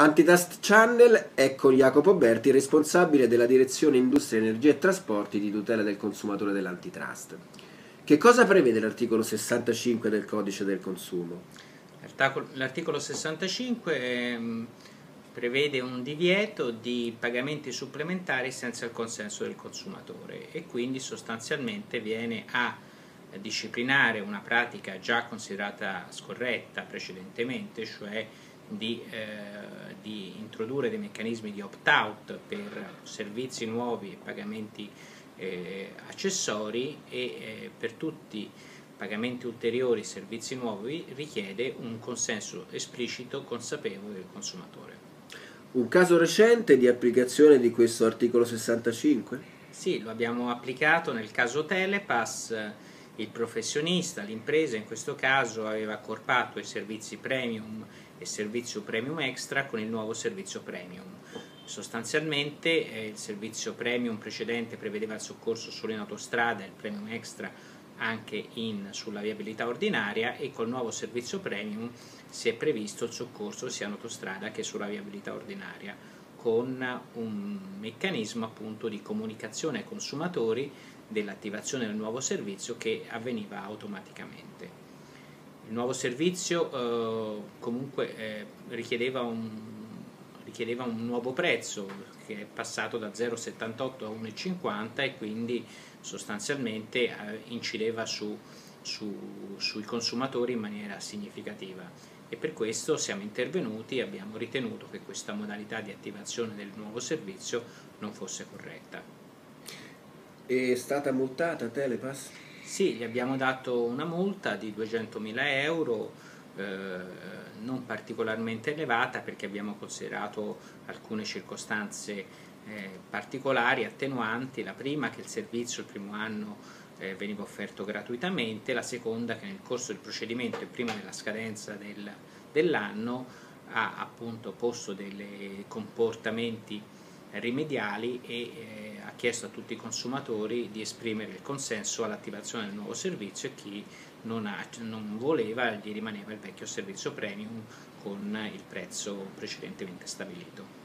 Antitrust Channel è con Jacopo Berti, responsabile della direzione Industria, Energia e Trasporti di tutela del consumatore dell'antitrust. Che cosa prevede l'articolo 65 del codice del consumo? L'articolo 65 ehm, prevede un divieto di pagamenti supplementari senza il consenso del consumatore e quindi sostanzialmente viene a disciplinare una pratica già considerata scorretta precedentemente, cioè di, eh, di introdurre dei meccanismi di opt-out per servizi nuovi e pagamenti eh, accessori e eh, per tutti pagamenti ulteriori, servizi nuovi, richiede un consenso esplicito consapevole del consumatore. Un caso recente di applicazione di questo articolo 65? Sì, lo abbiamo applicato nel caso Telepass il professionista, l'impresa in questo caso aveva accorpato i servizi premium e servizio premium extra con il nuovo servizio premium. Sostanzialmente eh, il servizio premium precedente prevedeva il soccorso solo in autostrada e il premium extra anche in, sulla viabilità ordinaria e col nuovo servizio premium si è previsto il soccorso sia in autostrada che sulla viabilità ordinaria con un meccanismo appunto di comunicazione ai consumatori dell'attivazione del nuovo servizio che avveniva automaticamente. Il nuovo servizio eh, comunque eh, richiedeva, un, richiedeva, un, nuovo prezzo che è passato da 0,78 a 1,50 e quindi sostanzialmente eh, incideva su, su, sui consumatori in maniera significativa e per questo siamo intervenuti e abbiamo ritenuto che questa modalità di attivazione del nuovo servizio non fosse corretta. È stata multata Telepass? Sì, gli abbiamo dato una multa di 200.000 euro, eh, non particolarmente elevata perché abbiamo considerato alcune circostanze eh, particolari, attenuanti. La prima che il servizio il primo anno eh, veniva offerto gratuitamente, la seconda che nel corso del procedimento e prima della scadenza del, dell'anno ha appunto posto dei comportamenti rimediali e eh, ha chiesto a tutti i consumatori di esprimere il consenso all'attivazione del nuovo servizio e chi non, ha, non voleva gli rimaneva il vecchio servizio premium con il prezzo precedentemente stabilito.